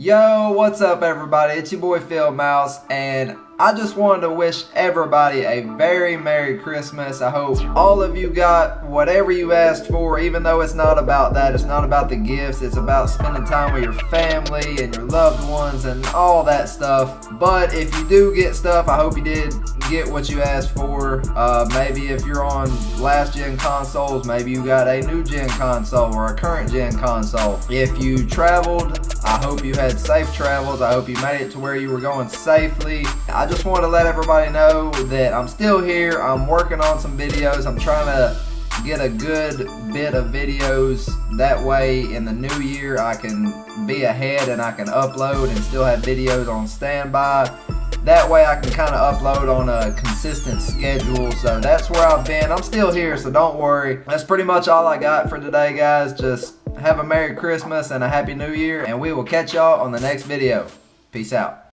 Yo, what's up everybody? It's your boy FieldMouse and I just wanted to wish everybody a very Merry Christmas. I hope all of you got whatever you asked for, even though it's not about that. It's not about the gifts. It's about spending time with your family and your loved ones and all that stuff. But if you do get stuff, I hope you did get what you asked for. Uh, maybe if you're on last gen consoles, maybe you got a new gen console or a current gen console. If you traveled, I hope you had safe travels. I hope you made it to where you were going safely. I just want to let everybody know that I'm still here. I'm working on some videos. I'm trying to get a good bit of videos. That way in the new year I can be ahead and I can upload and still have videos on standby. That way I can kind of upload on a consistent schedule. So that's where I've been. I'm still here, so don't worry. That's pretty much all I got for today, guys. Just have a Merry Christmas and a Happy New Year. And we will catch y'all on the next video. Peace out.